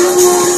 you